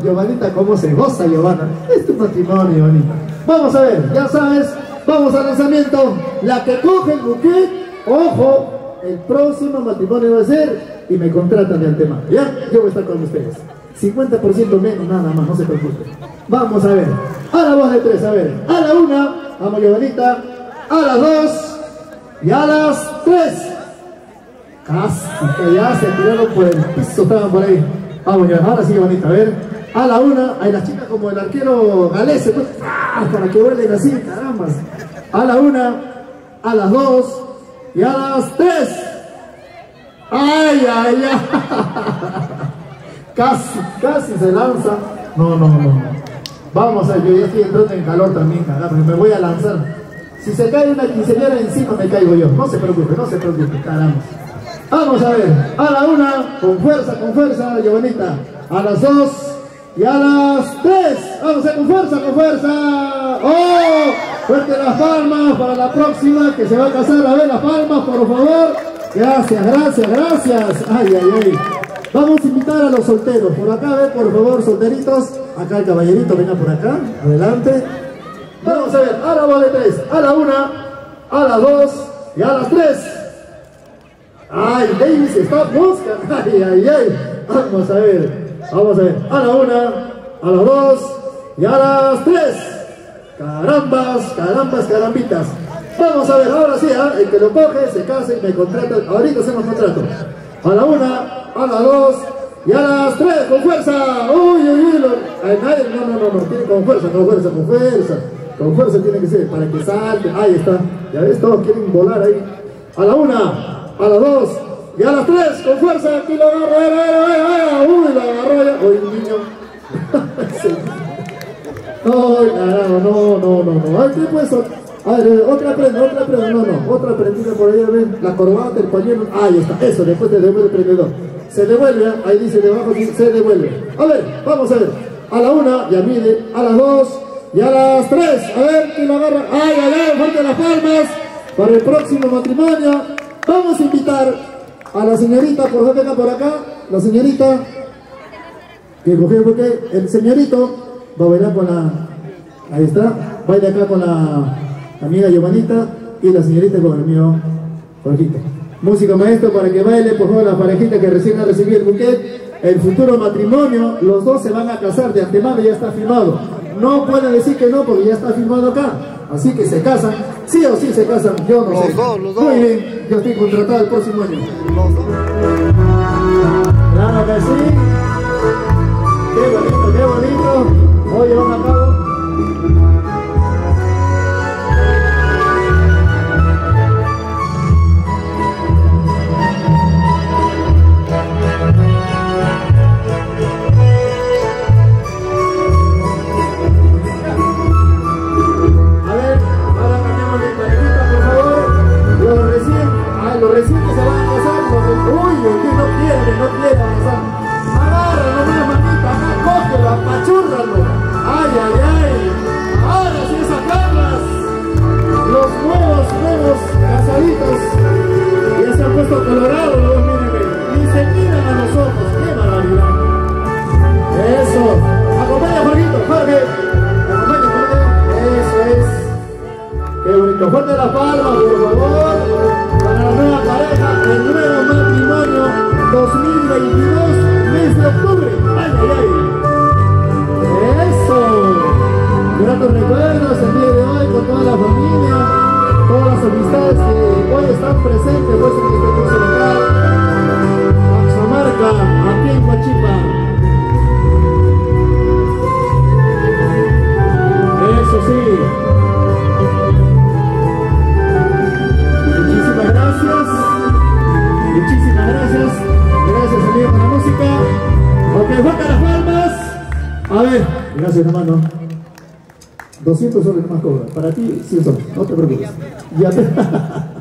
Giovanita, cómo se goza, Giovanna. Es tu matrimonio, Giovanita. Vamos a ver, ya sabes, vamos al lanzamiento. La que coge el buquet, ojo, el próximo matrimonio va a ser y me contratan de antemano. ¿Ya? Yo voy a estar con ustedes. 50% menos, nada más, no se preocupen. Vamos a ver. A la voz de tres, a ver. A la una, vamos Giovanita. A las dos y a las tres. Casi que ya se tiraron por el piso, estaban por ahí. Vamos, ya, ahora sí, bonita, a ver. A la una, hay las chicas como el arquero pues, ¡ah! para que vuelen así, caramba. A la una, a las dos y a las tres. ¡Ay, ay, ay! Casi, casi se lanza. No, no, no. Vamos a ver, yo ya estoy entrando en calor también, caramba, me voy a lanzar. Si se cae una quinceañera encima, me caigo yo. No se preocupe, no se preocupe, caramba. Vamos a ver, a la una, con fuerza, con fuerza, Giovanita. A las dos y a las tres. Vamos a ver, con fuerza, con fuerza. ¡Oh! Fuerte las palmas para la próxima que se va a casar. A ver, las palmas, por favor. Gracias, gracias, gracias. Ay, ay, ay. Vamos a invitar a los solteros. Por acá, a ver, por favor, solteritos. Acá el caballerito, venga por acá. Adelante. Vamos a ver, a la voz de tres. A la una, a las dos y a las tres. Ay, Davis está mosca. Ay, ay, ay. Vamos a ver. Vamos a ver. A la una, a las dos y a las tres. Carambas, carambas, carambitas. Vamos a ver, ahora sí, ¿eh? el que lo coge, se casa y me contrata. Ahorita hacemos contrato. A la una, a las dos y a las tres, con fuerza. Uy, uy, uy. Nadie, no, no, no, no, tiene con fuerza, con fuerza, con fuerza. Con fuerza tiene que ser, para que salte. Ahí está. Ya ves, todos quieren volar ahí. A la una, a las dos y a las tres, con fuerza, aquí lo agarro, a ver, a ver, a ver, uy, lo agarró ya, uy, niño. Ay, carajo, no, no, no, no, ay, ¿qué puesto? A ver, otra prenda, otra prenda, no, no, otra prendida por ahí, a ver, la corbata, el pañuelo, ahí está, eso, después te devuelve el prendedor. Se devuelve, ahí dice debajo, se devuelve. A ver, vamos a ver, a la una, ya mide, a las dos, y a las tres, a ver, ¿quién lo agarra? Ay, ay, ay, fuerte las palmas, para el próximo matrimonio. Vamos a invitar a la señorita, por favor, venga por acá, la señorita, que cogió porque el señorito va a bailar con la, ahí está, baila acá con la amiga Giovanita y la señorita con el mío Jorgito. Músico maestro para que baile, por favor, la parejita que recién ha recibido el buquet, el futuro matrimonio, los dos se van a casar de antemano, ya está firmado. No pueden decir que no porque ya está firmado acá. Así que se casan, sí o sí se casan, yo no los sé. Dos, los dos. Muy bien, yo estoy contratado el próximo año. Los dos. Claro que sí. Qué bonito, qué bonito. Oye, vamos a Fuerte la palma, por favor. Para la nueva pareja, el nuevo matrimonio 2022, mes de octubre. Ay, ay, ay. Eso. Gratos recuerdos el día de hoy con toda la familia, todas las amistades que hoy están presentes pues, en este curso local. A ver, gracias, hermano. 200 soles más cobra. Para ti, 100 soles. No te preocupes. Ya te...